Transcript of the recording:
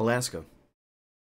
Alaska.